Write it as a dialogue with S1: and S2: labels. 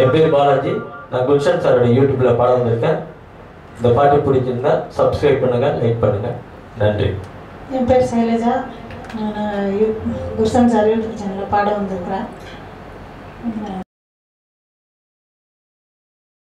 S1: என் பேர் பாலாஜி. நான் குல்ஷன் சாரோட யூடியூப்பில் பாடம் இருக்கேன் இந்த பாட்டு பிடிச்சிருந்தா சப்ஸ்கிரைப் பண்ணுங்கள் லைக் பண்ணுங்கள் நன்றி.
S2: एमै शैलेजा नुस्युब चेनल पाँच